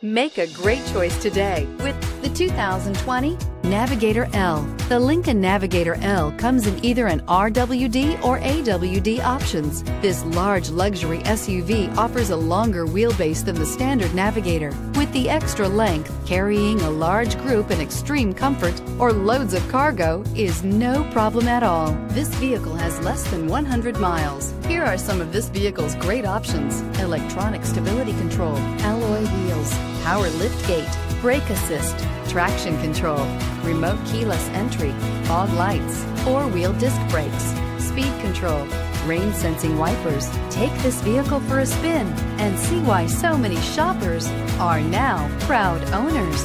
Make a great choice today with the 2020 Navigator L. The Lincoln Navigator L comes in either an RWD or AWD options. This large luxury SUV offers a longer wheelbase than the standard Navigator. With the extra length, carrying a large group in extreme comfort or loads of cargo is no problem at all. This vehicle has less than 100 miles. Here are some of this vehicle's great options. Electronic stability control, alloy wheels, power lift gate, brake assist, traction control, remote keyless entry, fog lights, four-wheel disc brakes, speed control, rain sensing wipers. Take this vehicle for a spin and see why so many shoppers are now proud owners.